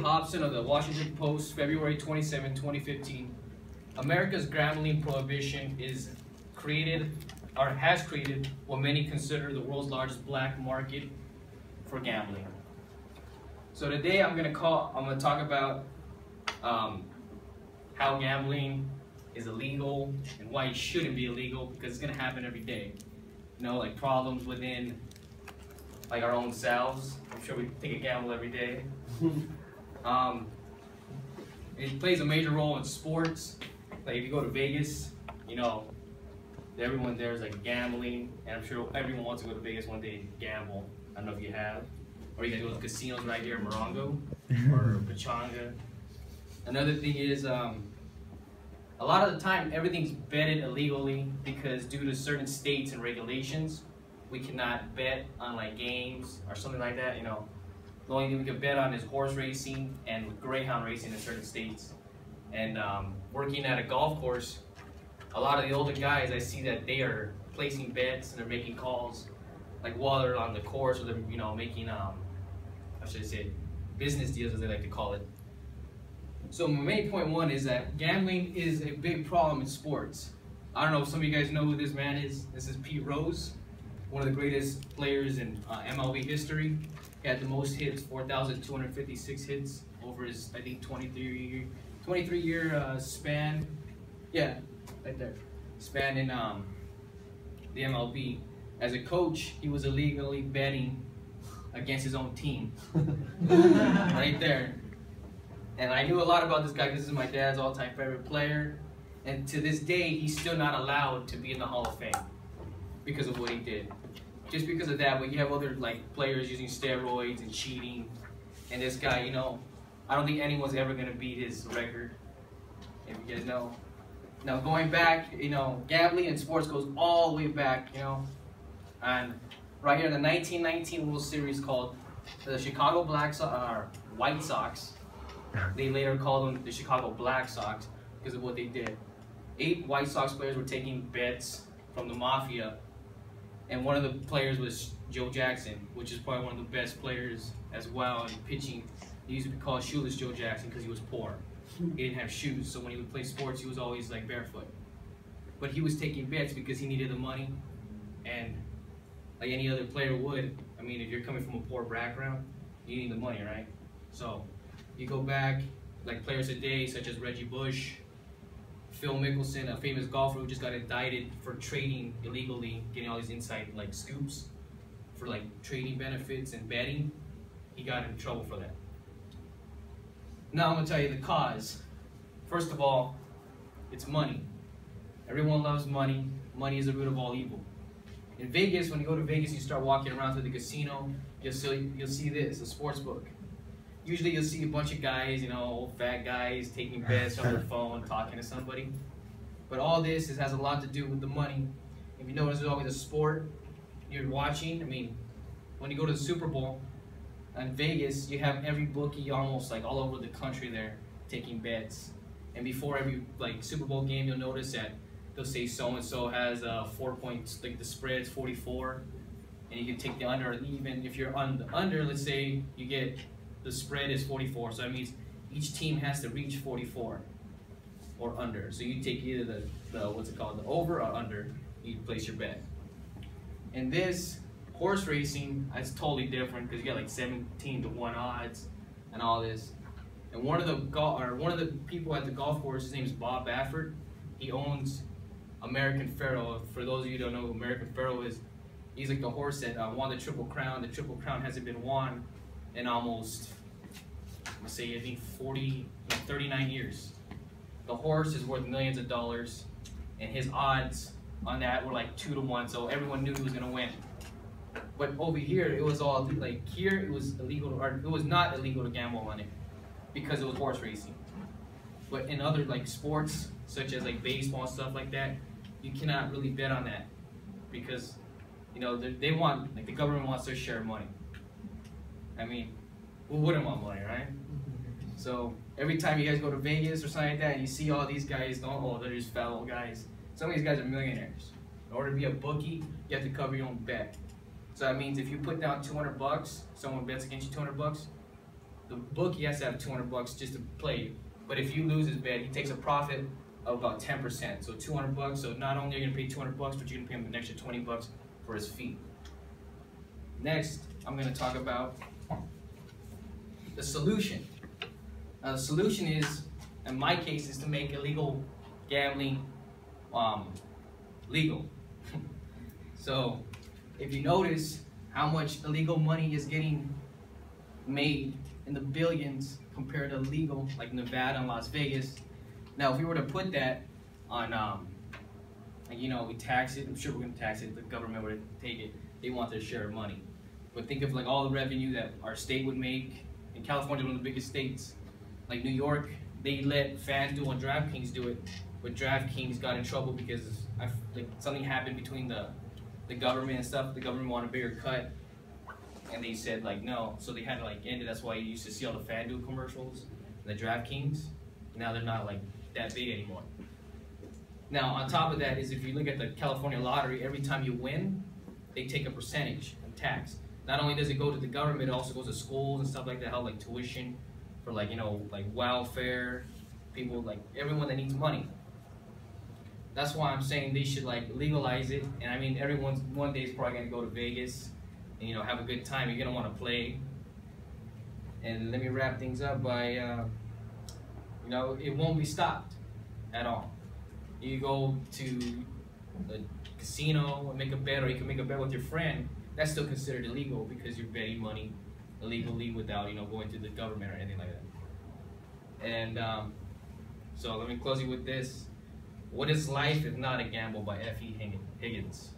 Hobson of the Washington Post, February 27, 2015. America's gambling prohibition is created or has created what many consider the world's largest black market for gambling. So today I'm gonna call I'm gonna talk about um, how gambling is illegal and why it shouldn't be illegal because it's gonna happen every day. You know, like problems within like our own selves. I'm sure we take a gamble every day. Um, it plays a major role in sports. Like if you go to Vegas, you know, everyone there is like gambling, and I'm sure everyone wants to go to Vegas one day and gamble. I don't know if you have, or you can go to casinos right here in Morongo or Pechanga. Another thing is, um, a lot of the time everything's betted illegally because due to certain states and regulations, we cannot bet on like games or something like that. You know, the only thing we can bet on is horse racing and greyhound racing in certain states. And um, working at a golf course, a lot of the older guys, I see that they are placing bets and they're making calls, like while they're on the course, or they're you know making um, I should say, business deals as they like to call it. So my main point one is that gambling is a big problem in sports. I don't know if some of you guys know who this man is. This is Pete Rose, one of the greatest players in uh, MLB history. He had the most hits, 4,256 hits over his, I think, 23 year, 23 year uh, span. Yeah, right there. Span in um, the MLB. As a coach, he was illegally betting against his own team. right there. And I knew a lot about this guy because this is my dad's all-time favorite player. And to this day, he's still not allowed to be in the Hall of Fame because of what he did just because of that, but you have other like players using steroids and cheating, and this guy, you know, I don't think anyone's ever gonna beat his record. If you guys know. Now going back, you know, gambling in sports goes all the way back, you know, and right here in the 1919 World Series called the Chicago Black Sox, uh, White Sox. They later called them the Chicago Black Sox because of what they did. Eight White Sox players were taking bets from the mafia and one of the players was Joe Jackson, which is probably one of the best players as well in pitching. He used to be called Shoeless Joe Jackson because he was poor. He hmm. didn't have shoes, so when he would play sports, he was always like barefoot. But he was taking bets because he needed the money, and like any other player would. I mean, if you're coming from a poor background, you need the money, right? So you go back, like players today, such as Reggie Bush, Phil Mickelson, a famous golfer who just got indicted for trading illegally, getting all these inside like scoops for like trading benefits and betting. He got in trouble for that. Now I'm gonna tell you the cause. First of all, it's money. Everyone loves money. Money is the root of all evil. In Vegas, when you go to Vegas, you start walking around to the casino. You'll see you'll see this, a sports book usually you'll see a bunch of guys, you know, old fat guys taking bets on their phone, talking to somebody. But all this is, has a lot to do with the money. If you notice, there's always a sport you're watching. I mean, when you go to the Super Bowl in Vegas, you have every bookie almost like all over the country there taking bets. And before every like Super Bowl game, you'll notice that they'll say so and so has uh, four points, like the spread's 44, and you can take the under. Or even if you're on the under, let's say you get the spread is 44. So that means each team has to reach 44 or under. So you take either the, the what's it called, the over or under. You place your bet. And this horse racing, is totally different because you got like 17 to one odds and all this. And one of the or one of the people at the golf course, his name is Bob Baffert. He owns American Pharoah. For those of you who don't know who American Pharoah is, he's like the horse that uh, won the Triple Crown. The Triple Crown hasn't been won in almost, let's say, I think 40, 39 years. The horse is worth millions of dollars, and his odds on that were like two to one, so everyone knew he was gonna win. But over here, it was all like here, it was illegal, or it was not illegal to gamble on it because it was horse racing. But in other like sports, such as like baseball and stuff like that, you cannot really bet on that because you know they want like the government wants their share of money. I mean, who wouldn't want money, right? So every time you guys go to Vegas or something like that, and you see all these guys, don't oh they're just fellow guys. Some of these guys are millionaires. In order to be a bookie, you have to cover your own bet. So that means if you put down 200 bucks, someone bets against you 200 bucks, the bookie has to have 200 bucks just to play. you. But if you lose his bet, he takes a profit of about 10%. So 200 bucks. So not only are you gonna pay 200 bucks, but you're gonna pay him an extra 20 bucks for his fee. Next, I'm gonna talk about the solution. Now, the solution is, in my case, is to make illegal gambling um, legal. so, if you notice how much illegal money is getting made in the billions compared to legal, like Nevada and Las Vegas. Now, if we were to put that on, um, like, you know, we tax it, I'm sure we're gonna tax it, the government would take it, they want their share of money. But think of like all the revenue that our state would make, and California one of the biggest states. Like New York, they let FanDuel and DraftKings do it, but DraftKings got in trouble because I, like something happened between the the government and stuff. The government wanted a bigger cut, and they said like no, so they had to like end it. That's why you used to see all the FanDuel commercials, and the DraftKings. Now they're not like that big anymore. Now on top of that is if you look at the California lottery, every time you win, they take a percentage of tax. Not only does it go to the government, it also goes to schools and stuff like that, help like tuition for like you know like welfare, people like everyone that needs money. That's why I'm saying they should like legalize it. And I mean, everyone's one day is probably gonna go to Vegas and you know have a good time. You're gonna want to play. And let me wrap things up by, uh, you know, it won't be stopped at all. You go to the casino and make a bet, or you can make a bet with your friend. That's still considered illegal because you're betting money illegally without you know going to the government or anything like that. And um, so let me close you with this. What is life if not a gamble by F.E. Higgins?